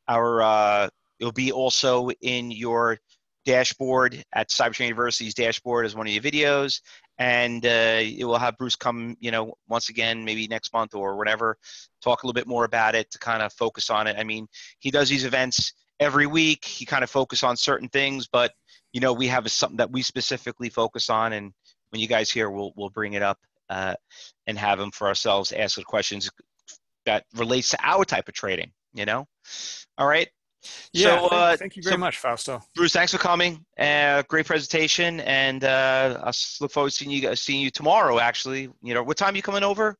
our It'll be also in your dashboard at Cyber Trading University's dashboard as one of your videos. And uh, it will have Bruce come, you know, once again, maybe next month or whatever, talk a little bit more about it to kind of focus on it. I mean, he does these events every week. He kind of focus on certain things, but you know, we have something that we specifically focus on. And when you guys here, we'll we'll bring it up uh, and have him for ourselves ask the questions that relates to our type of trading. You know, all right. Yeah, so, uh, thank you very so, much, Fausto. Bruce, thanks for coming. Uh, great presentation, and uh, I look forward to seeing you seeing you tomorrow. Actually, you know, what time are you coming over?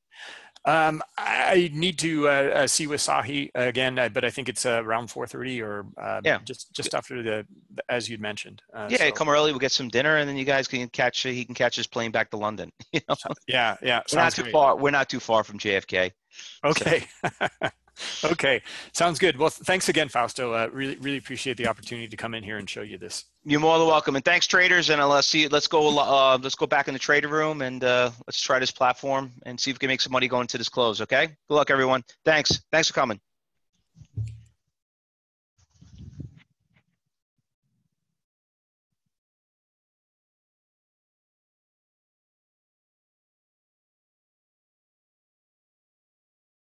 Um, I need to uh, uh, see with Sahi again, uh, but I think it's uh, around 4:30 or uh, yeah. just just after the, as you'd mentioned. Uh, yeah, so. come early. We'll get some dinner, and then you guys can catch. He can catch his plane back to London. You know? Yeah, yeah. We're not too great. far. We're not too far from JFK. Okay. So. okay, sounds good. Well, thanks again, Fausto. Uh, really, really appreciate the opportunity to come in here and show you this. You're more than welcome, and thanks, traders. And let's see. Let's go. Uh, let's go back in the trader room and uh, let's try this platform and see if we can make some money going to this close. Okay. Good luck, everyone. Thanks. Thanks for coming.